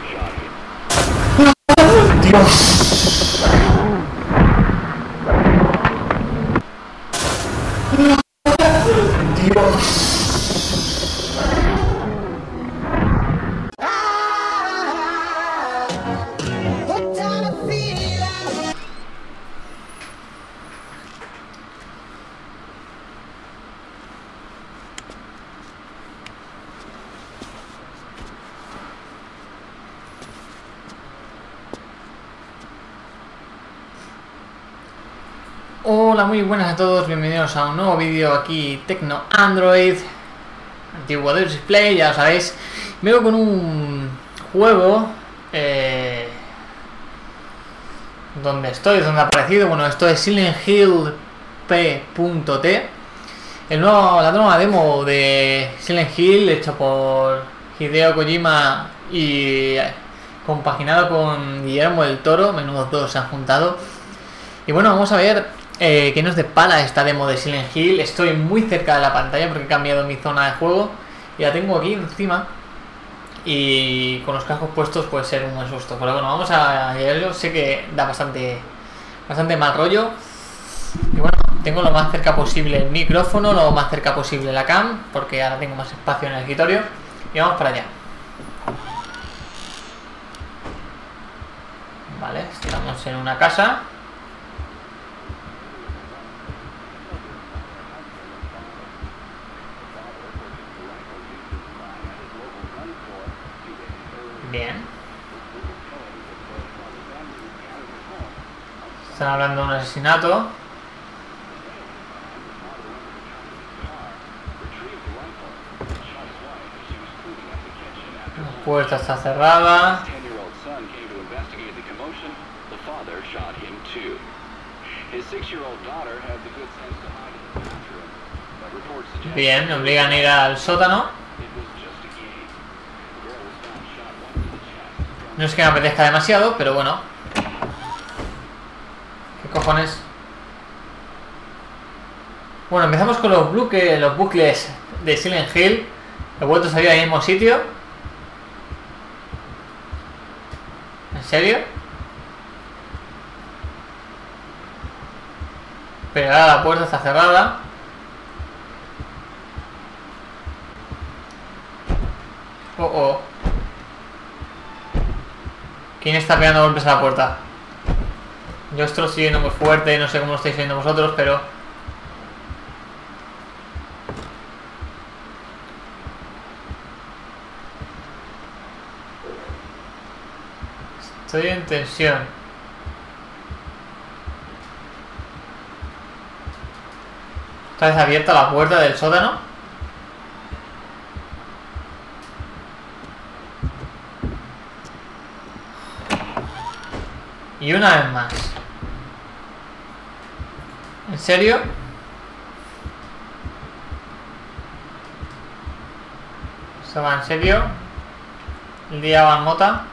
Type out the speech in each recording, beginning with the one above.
third. Dios. Hola, muy buenas a todos, bienvenidos a un nuevo vídeo aquí, Tecno Android, antiguo de display, ya lo sabéis. Vengo con un juego eh, donde estoy, donde ha aparecido, bueno, esto es Silent Hill P.T, el nuevo, la nueva demo de Silent Hill hecho por Hideo Kojima y compaginado con Guillermo del Toro, menudos dos se han juntado. Y bueno, vamos a ver eh, que nos depara esta demo de Silent Hill. Estoy muy cerca de la pantalla porque he cambiado mi zona de juego y la tengo aquí encima. Y con los cascos puestos puede ser un buen susto. Pero bueno, vamos a leerlo. Sé que da bastante, bastante mal rollo. Y bueno, tengo lo más cerca posible el micrófono, lo más cerca posible la cam, porque ahora tengo más espacio en el escritorio. Y vamos para allá. Vale, estamos en una casa. Bien. Están hablando de un asesinato. La puerta está cerrada. Bien, me obligan a ir al sótano. No es que me apetezca demasiado, pero bueno. ¿Qué cojones? Bueno, empezamos con los bucles, de Silent Hill. He vuelto a salir al mismo sitio. ¿En serio? Pero ahora la puerta está cerrada. Oh, oh. ¿Quién está pegando golpes a la puerta? Yo estoy viendo muy fuerte, no sé cómo lo estáis viendo vosotros, pero... Estoy en tensión. ¿Está desabierta la puerta del sótano? Y una vez más. ¿En serio? ¿Esto va en serio? ¿El día va en mota?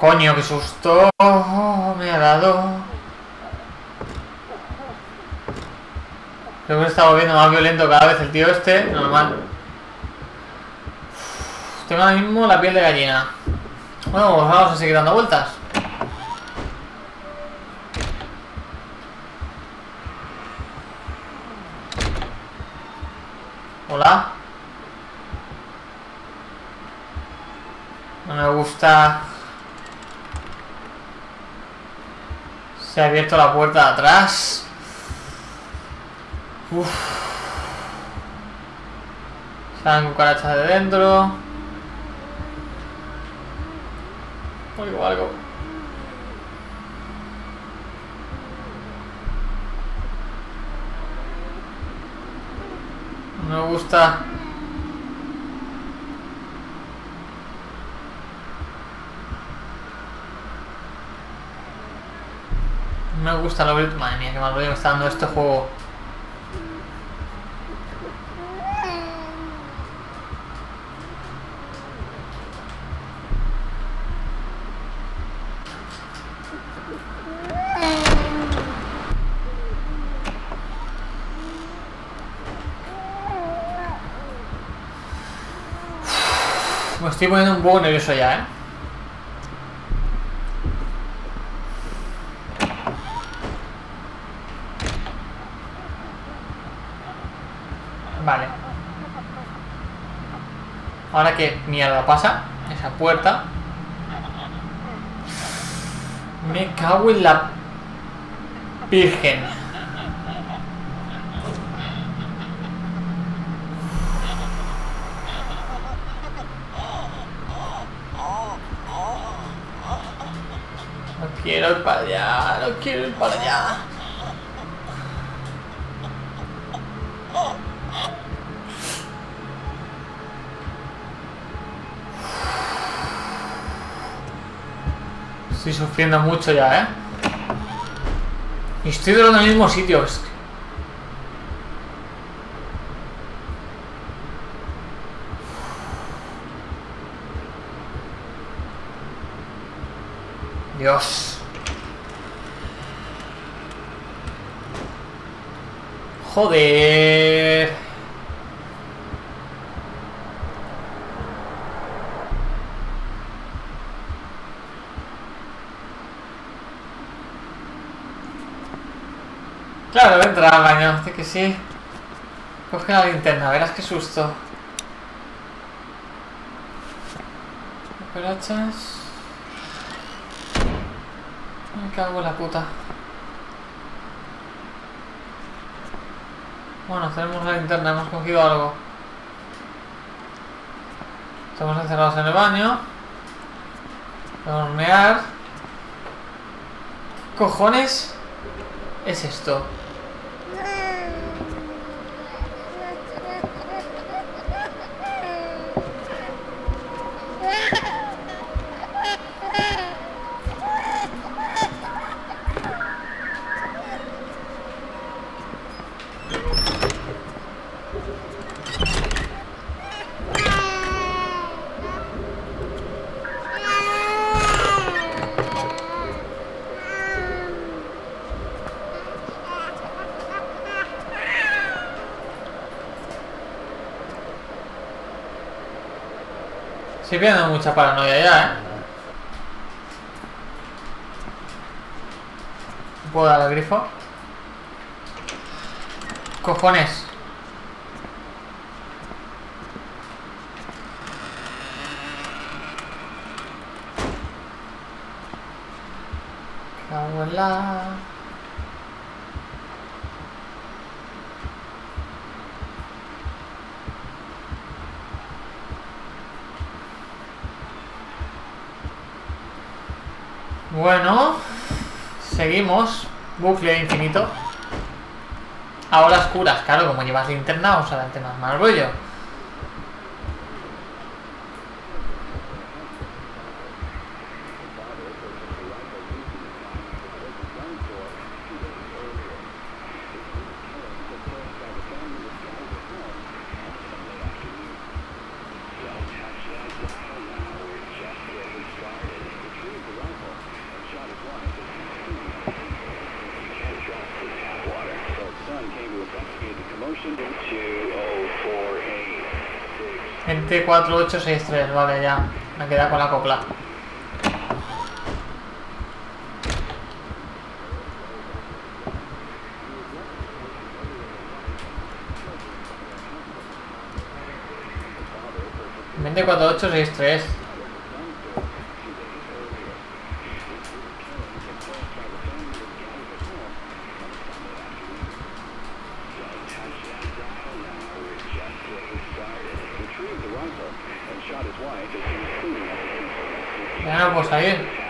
Coño, qué susto me ha dado. Creo que se está más violento cada vez el tío este, normal. Tengo ahora mismo la piel de gallina. Bueno, pues vamos a seguir dando vueltas. Hola. No me gusta. Se ha abierto la puerta de atrás. Uf. Salen cucarachas de dentro. Oigo algo. No me gusta. No me gusta lo Madre mía, qué mal rollo me está dando este juego. Estoy poniendo un poco nervioso ya, ¿eh? Vale. Ahora que mierda pasa, esa puerta. Me cago en la Virgen. No quiero ir para allá, no quiero ir para allá. Estoy sufriendo mucho ya, ¿eh? Y estoy en el mismo sitio. es que- Dios. Joder. Claro, voy a entrar al baño, hace que sí. Coge la linterna, verás qué susto. Cucarachas. Me cago en la puta. Bueno, tenemos la linterna, hemos cogido algo. Estamos encerrados en el baño. Vamos a hornear. ¿Qué cojones es esto? Estoy viendo mucha paranoia ya, ¿eh? ¿Puedo dar al grifo? Cojones. Cago en la... Bueno, seguimos. Bucle infinito. Ahora oscuras, claro, como llevas linterna, vamos a darte más mal rollo. Gente 4863, vale, ya. Me queda con la copla. Vente 4863. Ya no puedo salir.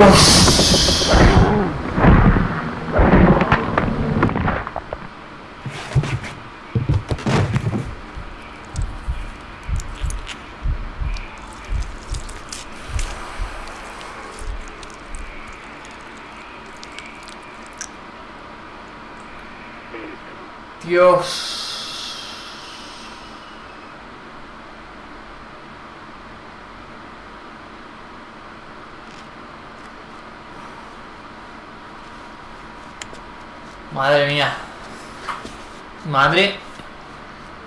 water. Dios. Madre mía. Madre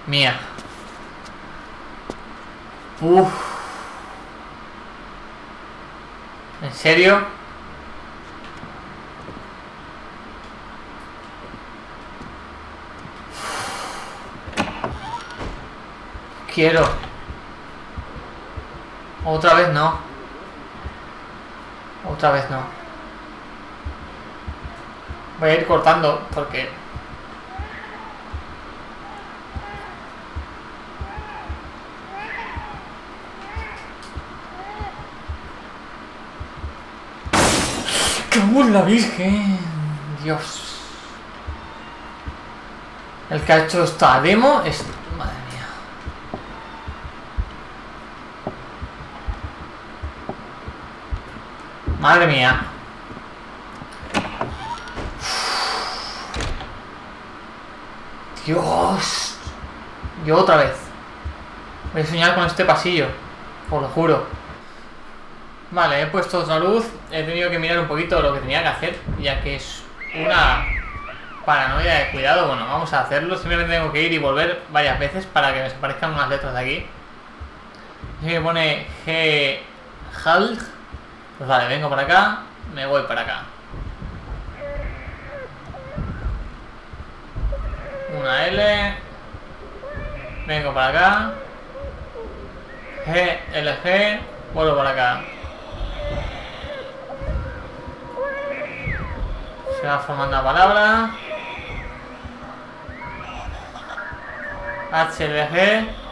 mía. Uf. ¿En serio? Quiero. Otra vez no. Otra vez no. Voy a ir cortando porque... ¡Qué la Virgen! Dios. El que ha hecho esta demo es... Madre mía. Madre mía. Dios. Yo otra vez. Voy a soñar con este pasillo. Os lo juro. Vale, he puesto otra luz. He tenido que mirar un poquito lo que tenía que hacer. Ya que es una paranoia de cuidado. Bueno, vamos a hacerlo. Simplemente tengo que ir y volver varias veces para que me aparezcan unas letras de aquí. Así que pone G... Halg. Pues vale, vengo para acá. Me voy para acá. Una L. Vengo para acá. G, LG. Vuelvo para acá. Se va formando la palabra. HLG.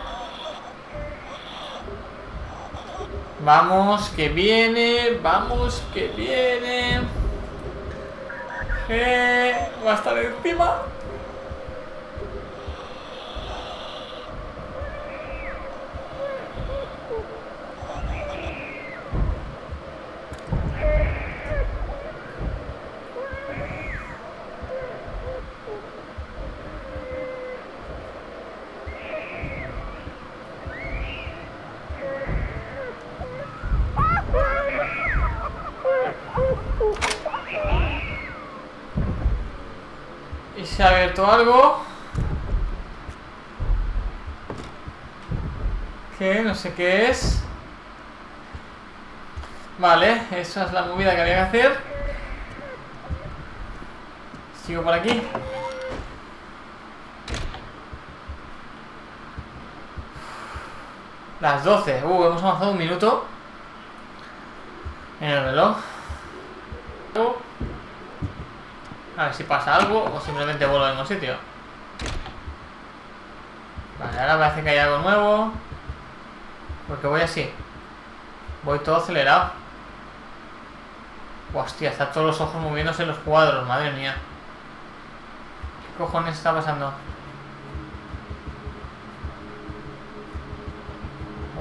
Vamos, que viene. Vamos, que viene. G. Va a estar encima. Se ha abierto algo. Que no sé qué es. Vale, esa es la movida que había que hacer. Sigo por aquí. Las 12. Uh, hemos avanzado un minuto. En el reloj. A ver si pasa algo o simplemente vuelvo al mismo sitio. Vale, ahora parece que hay algo nuevo. Porque voy así. Voy todo acelerado. Hostia, está todos los ojos moviéndose en los cuadros, madre mía. ¿Qué cojones está pasando?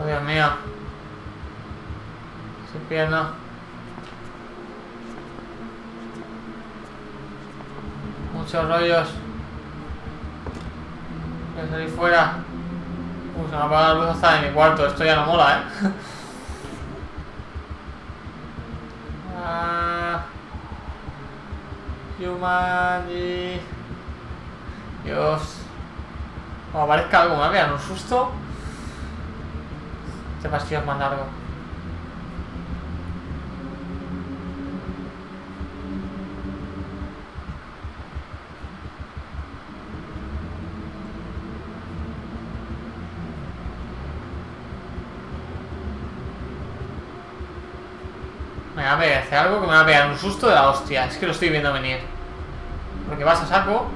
Oh, Dios mío. Estoy pierdo. Muchos rollos. Voy a salir fuera. Uh, se me ha apagado la luz hasta de mi cuarto. Esto ya no mola, ¿eh? ah. Dios. Como aparezca algo, me va a un susto. Este pasillo es más largo. Me va a pegar, algo que me va a pegar un susto de la hostia. Es que lo estoy viendo venir. Porque vas a saco.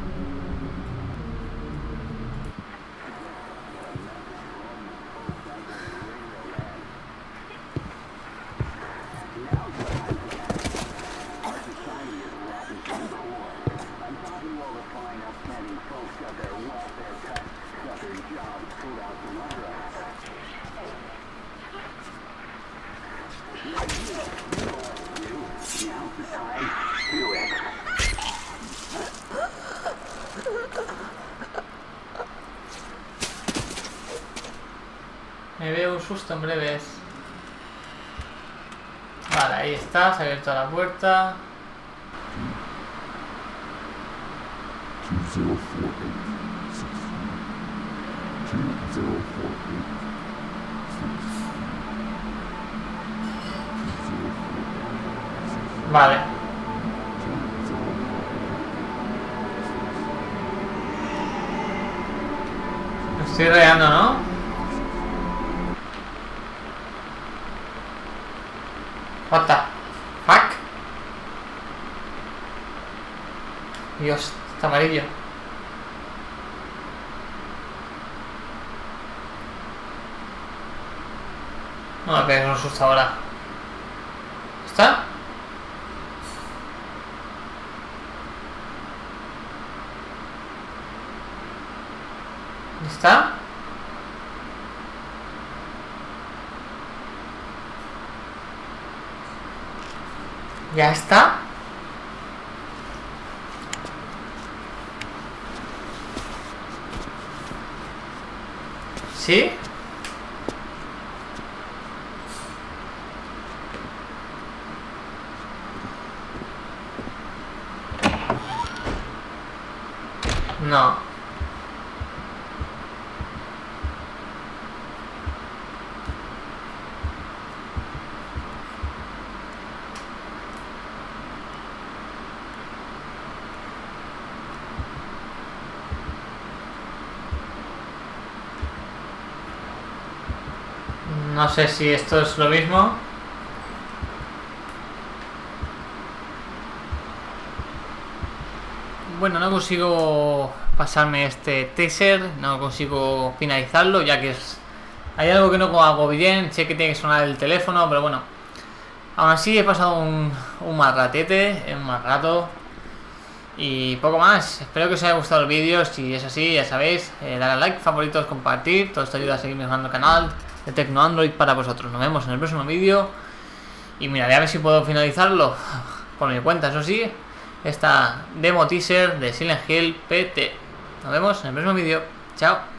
susto en breves. Vale, ahí está, se ha abierto la puerta. Vale. Estoy reando, ¿no? What the fuck? Dios, está amarillo. No pegues un susto ahora. ¿Está? ¿Está? ¿Ya está? ¿Sí? No. No sé si esto es lo mismo. Bueno, no consigo pasarme este teaser, no consigo finalizarlo, ya que es... Hay algo que no hago bien, sé que tiene que sonar el teléfono, pero bueno. Aún así he pasado un, mal ratete, un mal rato. Y poco más, espero que os haya gustado el vídeo, si es así, ya sabéis, eh, darle a like, favoritos, compartir, todo esto ayuda a seguir mejorando el canal de Tecno Android para vosotros. Nos vemos en el próximo vídeo y miraré a ver si puedo finalizarlo por mi cuenta, eso sí, esta demo teaser de Silent Hill PT. Nos vemos en el próximo vídeo. Chao.